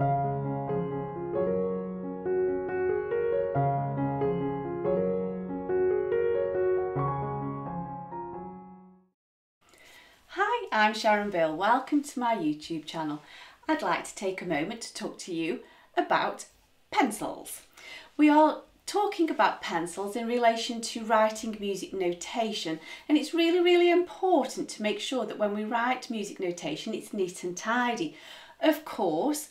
Hi, I'm Sharon Bill. Welcome to my YouTube channel. I'd like to take a moment to talk to you about pencils. We are talking about pencils in relation to writing music notation and it's really really important to make sure that when we write music notation it's neat and tidy. Of course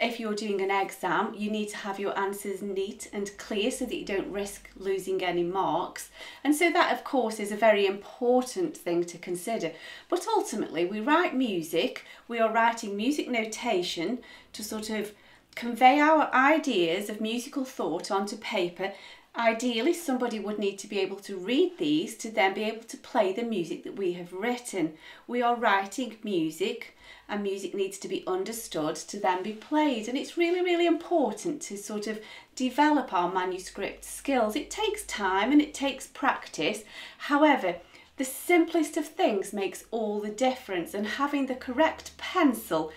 if you're doing an exam you need to have your answers neat and clear so that you don't risk losing any marks. And so that of course is a very important thing to consider. But ultimately we write music we are writing music notation to sort of convey our ideas of musical thought onto paper, ideally somebody would need to be able to read these to then be able to play the music that we have written. We are writing music and music needs to be understood to then be played and it's really really important to sort of develop our manuscript skills. It takes time and it takes practice. However, the simplest of things makes all the difference and having the correct pencil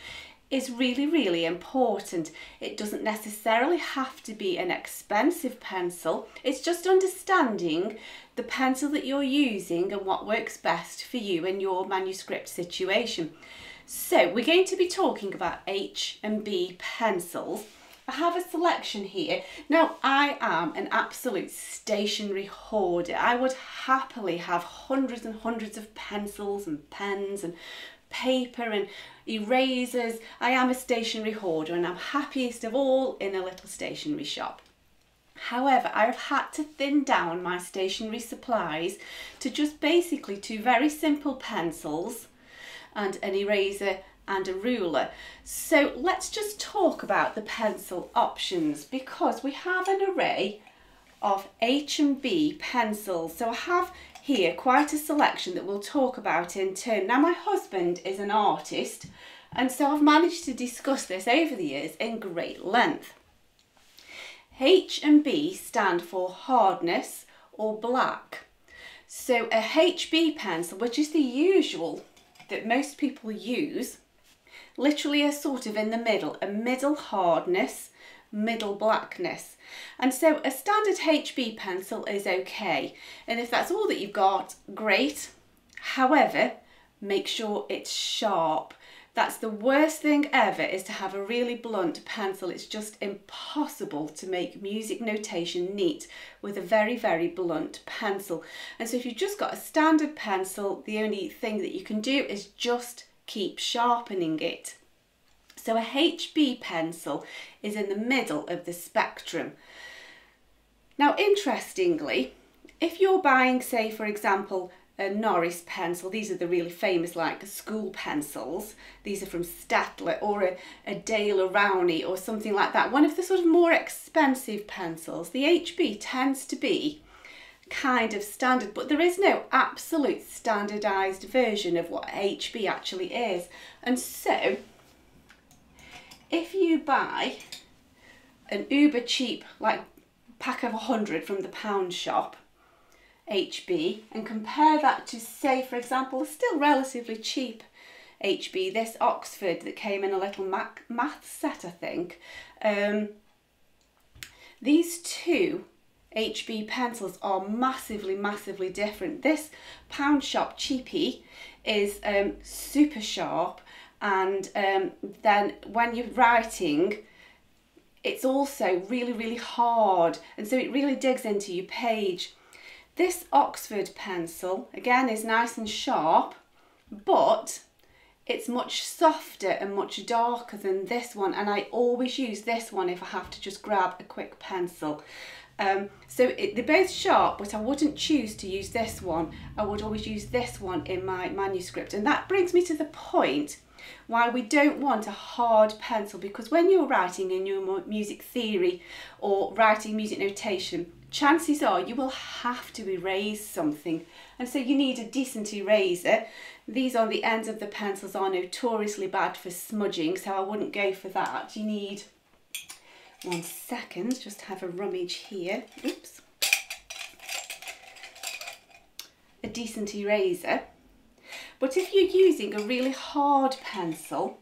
is really, really important. It doesn't necessarily have to be an expensive pencil. It's just understanding the pencil that you're using and what works best for you in your manuscript situation. So we're going to be talking about H and B pencils. I have a selection here. Now, I am an absolute stationery hoarder. I would happily have hundreds and hundreds of pencils and pens and paper and erasers. I am a stationery hoarder and I'm happiest of all in a little stationery shop. However, I have had to thin down my stationery supplies to just basically two very simple pencils and an eraser and a ruler. So let's just talk about the pencil options because we have an array of H&B pencils. So I have here quite a selection that we'll talk about in turn. Now my husband is an artist and so I've managed to discuss this over the years in great length. H and B stand for hardness or black. So a HB pencil, which is the usual that most people use, literally a sort of in the middle, a middle hardness middle blackness. And so a standard HB pencil is okay. And if that's all that you've got, great. However, make sure it's sharp. That's the worst thing ever is to have a really blunt pencil. It's just impossible to make music notation neat with a very, very blunt pencil. And so if you've just got a standard pencil, the only thing that you can do is just keep sharpening it. So a HB pencil is in the middle of the spectrum. Now, interestingly, if you're buying, say, for example, a Noris pencil, these are the really famous like school pencils, these are from Staedtler or a, a Daler-Rowney or something like that, one of the sort of more expensive pencils, the HB tends to be kind of standard, but there is no absolute standardised version of what HB actually is. And so if you buy an uber cheap like pack of 100 from the pound shop HB and compare that to say for example still relatively cheap HB this Oxford that came in a little math set I think um, these two HB pencils are massively massively different. This pound shop cheapie is um, super sharp and um, then when you're writing it's also really really hard. And so it really digs into your page. This Oxford pencil again is nice and sharp but it's much softer and much darker than this one. And I always use this one if I have to just grab a quick pencil um, so it, they're both sharp, but I wouldn't choose to use this one. I would always use this one in my manuscript. And that brings me to the point why we don't want a hard pencil because when you're writing in your music theory or writing music notation chances are you will have to erase something and so you need a decent eraser these on the ends of the pencils are notoriously bad for smudging so I wouldn't go for that you need one second just have a rummage here oops a decent eraser but if you're using a really hard pencil,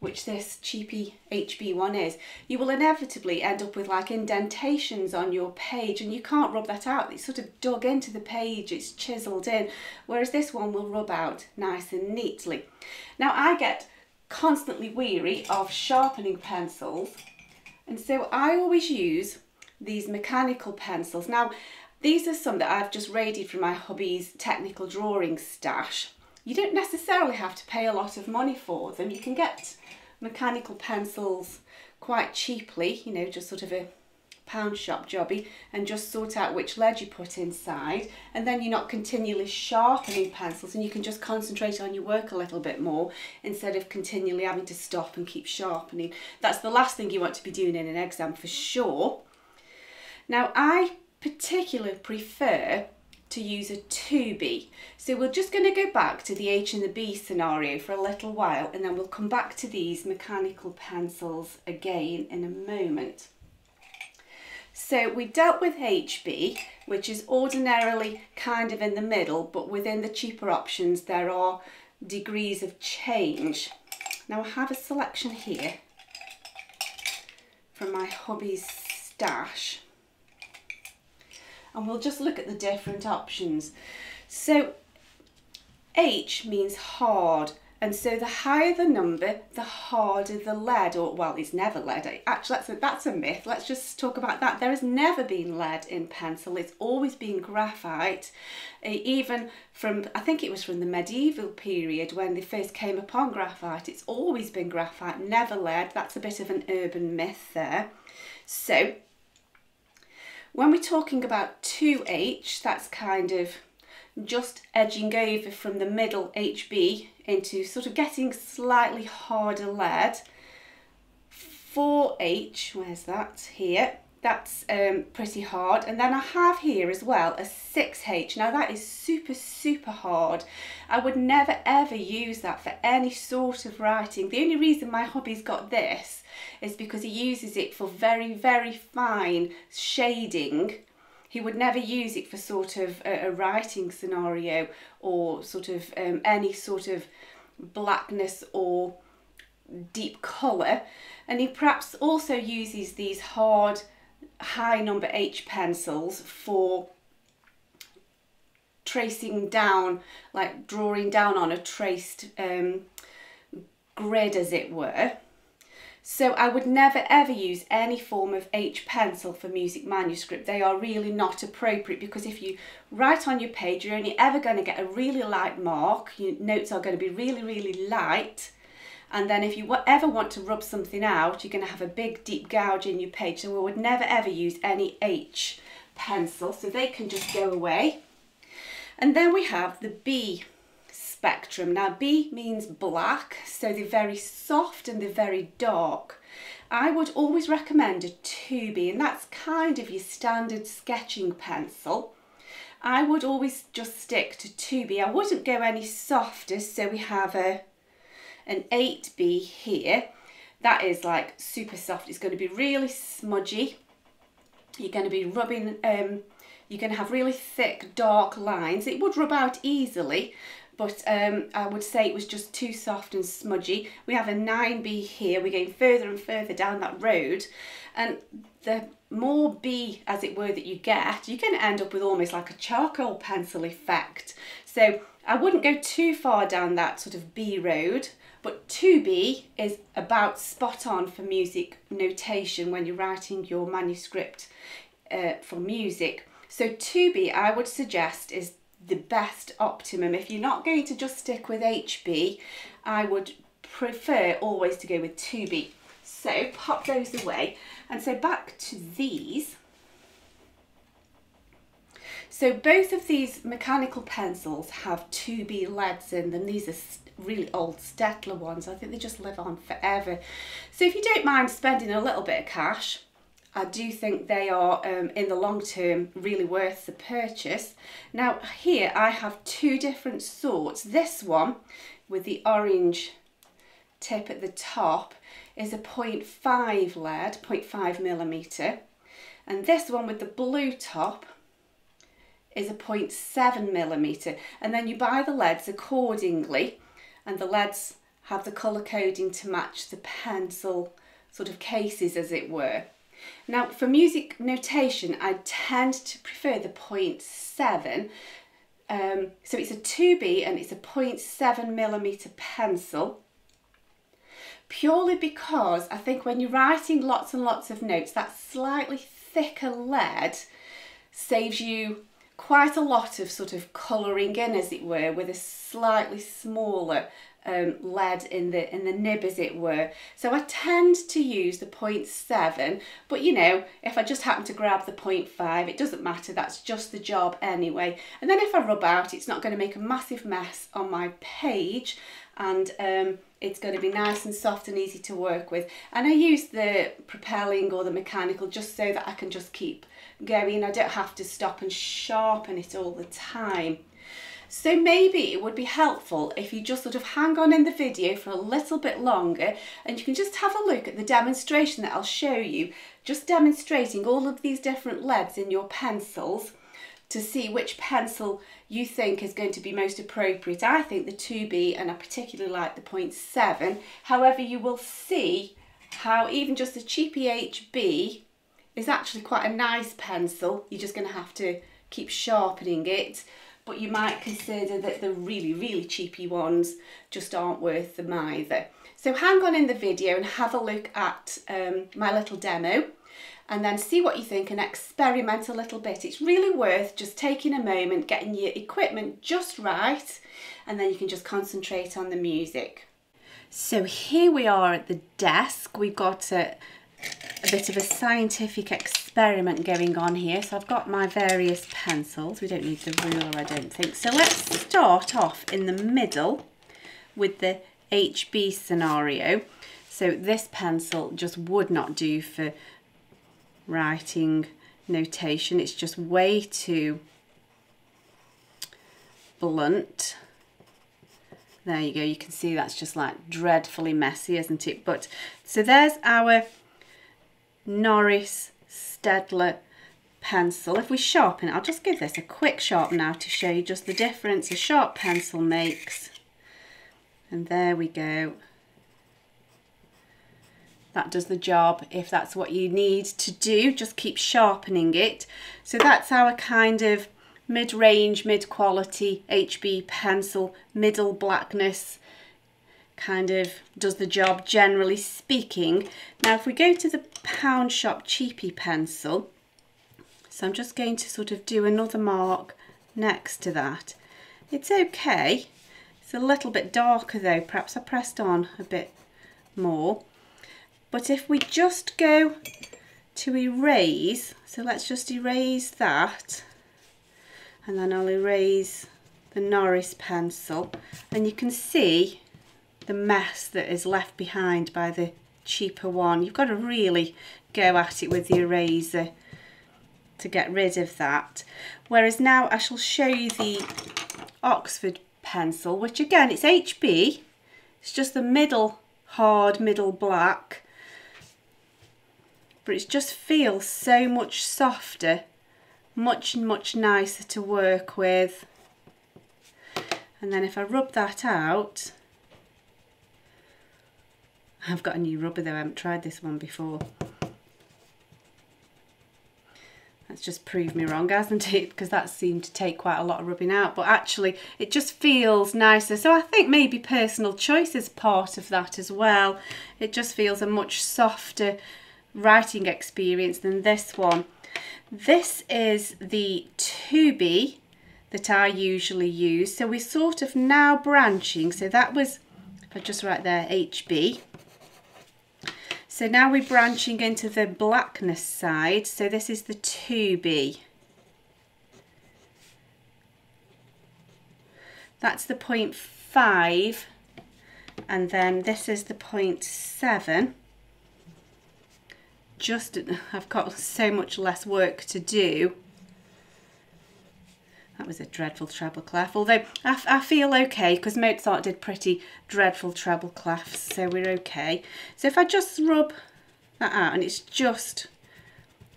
which this cheapy HB one is, you will inevitably end up with like indentations on your page and you can't rub that out. It's sort of dug into the page, it's chiselled in, whereas this one will rub out nice and neatly. Now I get constantly weary of sharpening pencils and so I always use these mechanical pencils. Now these are some that I've just raided from my hubby's technical drawing stash. You don't necessarily have to pay a lot of money for them. You can get mechanical pencils quite cheaply, you know, just sort of a pound shop jobby and just sort out which lead you put inside and then you're not continually sharpening pencils and you can just concentrate on your work a little bit more instead of continually having to stop and keep sharpening. That's the last thing you want to be doing in an exam for sure. Now I particularly prefer to use a 2B. So we're just going to go back to the H and the B scenario for a little while and then we'll come back to these mechanical pencils again in a moment. So we dealt with HB, which is ordinarily kind of in the middle, but within the cheaper options there are degrees of change. Now I have a selection here from my hobby's stash and we'll just look at the different options. So H means hard and so the higher the number, the harder the lead, or well, it's never lead. Actually, that's a, that's a myth. Let's just talk about that. There has never been lead in pencil. It's always been graphite, even from, I think it was from the medieval period when they first came upon graphite. It's always been graphite, never lead. That's a bit of an urban myth there. So when we're talking about 2H, that's kind of just edging over from the middle HB into sort of getting slightly harder lead. 4H, where's that? Here that's um, pretty hard. And then I have here as well a 6H. Now that is super, super hard. I would never ever use that for any sort of writing. The only reason my hobby's got this is because he uses it for very, very fine shading. He would never use it for sort of a, a writing scenario or sort of um, any sort of blackness or deep colour. And he perhaps also uses these hard high number H pencils for tracing down, like drawing down on a traced um, grid as it were. So I would never ever use any form of H pencil for music manuscript. They are really not appropriate because if you write on your page, you're only ever going to get a really light mark. Your notes are going to be really, really light and then if you ever want to rub something out, you're going to have a big deep gouge in your page. So we would never ever use any H pencil, so they can just go away. And then we have the B spectrum. Now B means black, so they're very soft and they're very dark. I would always recommend a 2B and that's kind of your standard sketching pencil. I would always just stick to 2B. I wouldn't go any softer, so we have a an 8B here. That is like super soft. It's going to be really smudgy. You're going to be rubbing, um, you're going to have really thick, dark lines. It would rub out easily, but um, I would say it was just too soft and smudgy. We have a 9B here. We're going further and further down that road. And the more B, as it were, that you get, going to end up with almost like a charcoal pencil effect. So I wouldn't go too far down that sort of B road. But 2B is about spot on for music notation when you're writing your manuscript uh, for music. So 2B I would suggest is the best optimum. If you're not going to just stick with HB, I would prefer always to go with 2B. So pop those away. And so back to these. So both of these mechanical pencils have 2B leads in them. These are really old Staedtler ones. I think they just live on forever. So if you don't mind spending a little bit of cash, I do think they are um, in the long term really worth the purchase. Now here I have two different sorts. This one with the orange tip at the top is a 0.5 lead, 0.5 millimetre. And this one with the blue top is a 0.7 millimetre. And then you buy the leads accordingly and the leads have the colour coding to match the pencil sort of cases as it were. Now for music notation I tend to prefer the 0.7 um, so it's a 2B and it's a 0.7 millimeter pencil. Purely because I think when you're writing lots and lots of notes that slightly thicker lead saves you quite a lot of sort of colouring in as it were with a slightly smaller um, lead in the in the nib as it were. So I tend to use the 0.7 but you know if I just happen to grab the 0.5 it doesn't matter that's just the job anyway. And then if I rub out it's not going to make a massive mess on my page and um, it's going to be nice and soft and easy to work with. And I use the propelling or the mechanical just so that I can just keep going. I don't have to stop and sharpen it all the time so maybe it would be helpful if you just sort of hang on in the video for a little bit longer and you can just have a look at the demonstration that I'll show you, just demonstrating all of these different leads in your pencils to see which pencil you think is going to be most appropriate. I think the 2B and I particularly like the 0.7. However, you will see how even just the cheapy HB is actually quite a nice pencil. You're just going to have to keep sharpening it but you might consider that the really, really cheapy ones just aren't worth them either. So hang on in the video and have a look at um, my little demo and then see what you think and experiment a little bit. It's really worth just taking a moment, getting your equipment just right, and then you can just concentrate on the music. So here we are at the desk. We've got a, a bit of a scientific experiment going on here. So I've got my various pencils. We don't need the ruler, I don't think. So let's start off in the middle with the HB scenario. So this pencil just would not do for writing notation. It's just way too blunt. There you go. You can see that's just like dreadfully messy, isn't it? But so there's our Noris Staedtler pencil. If we sharpen it, I'll just give this a quick sharpen now to show you just the difference a sharp pencil makes. And there we go. That does the job if that's what you need to do. Just keep sharpening it. So that's our kind of mid-range, mid-quality HB pencil, middle blackness kind of does the job generally speaking. Now if we go to the Pound Shop Cheapy pencil, so I'm just going to sort of do another mark next to that. It's okay. It's a little bit darker though, perhaps I pressed on a bit more. But if we just go to erase, so let's just erase that and then I'll erase the Noris pencil and you can see the mess that is left behind by the cheaper one. You've got to really go at it with the eraser to get rid of that. Whereas now I shall show you the Oxford pencil, which again, it's HB. It's just the middle hard, middle black. But it just feels so much softer, much, much nicer to work with. And then if I rub that out, I've got a new rubber though, I haven't tried this one before. That's just proved me wrong, hasn't it? Because that seemed to take quite a lot of rubbing out. But actually, it just feels nicer. So I think maybe personal choice is part of that as well. It just feels a much softer writing experience than this one. This is the 2B that I usually use. So we're sort of now branching. So that was, if I just write there, HB. So now we're branching into the blackness side. So this is the 2B. That's the 0.5 and then this is the 0.7. Just, I've got so much less work to do that was a dreadful treble clef, although I, I feel okay because Mozart did pretty dreadful treble clefs, so we're okay. So if I just rub that out, and it's just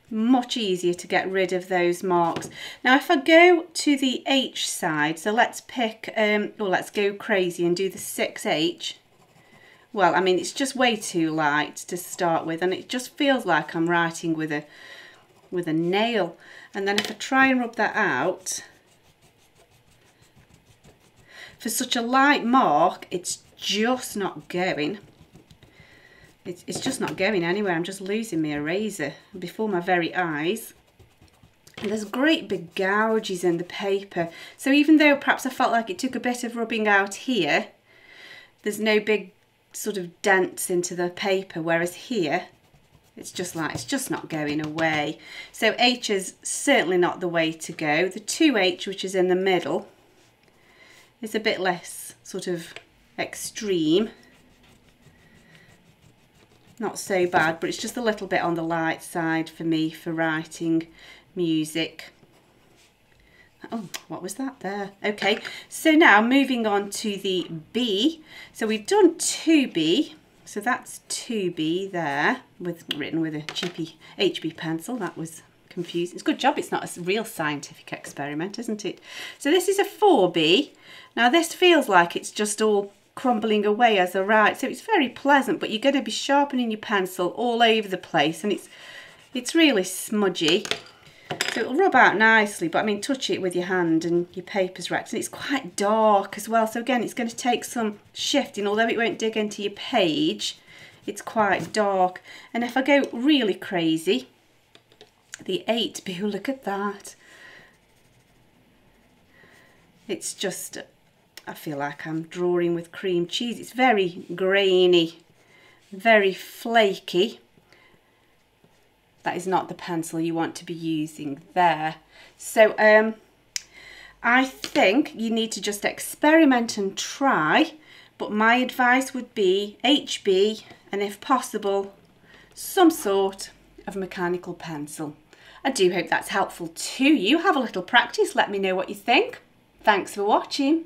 much easier to get rid of those marks. Now if I go to the H side, so let's pick, um, or let's go crazy and do the 6H. well, I mean, it's just way too light to start with and it just feels like I'm writing with a, with a nail. And then if I try and rub that out, for such a light mark, it's just not going. It's, it's just not going anywhere. I'm just losing my eraser before my very eyes. And there's great big gouges in the paper. So even though perhaps I felt like it took a bit of rubbing out here, there's no big sort of dents into the paper, whereas here, it's just like, it's just not going away. So H is certainly not the way to go. The 2H, which is in the middle, is a bit less sort of extreme. Not so bad, but it's just a little bit on the light side for me for writing music. Oh, what was that there? Okay, so now moving on to the B. So we've done 2B. So that's 2B there, with written with a cheapy HB pencil. That was confusing. It's a good job it's not a real scientific experiment, isn't it? So this is a 4B. Now this feels like it's just all crumbling away as I write. So it's very pleasant, but you're going to be sharpening your pencil all over the place and it's it's really smudgy. So it'll rub out nicely, but I mean, touch it with your hand and your paper's wrecked. And it's quite dark as well. So again, it's going to take some shifting, although it won't dig into your page. It's quite dark. And if I go really crazy, the 8B, look at that. It's just I feel like I'm drawing with cream cheese. It's very grainy, very flaky. That is not the pencil you want to be using there. So um, I think you need to just experiment and try. But my advice would be HB and if possible, some sort of mechanical pencil. I do hope that's helpful to you. Have a little practice. Let me know what you think. Thanks for watching.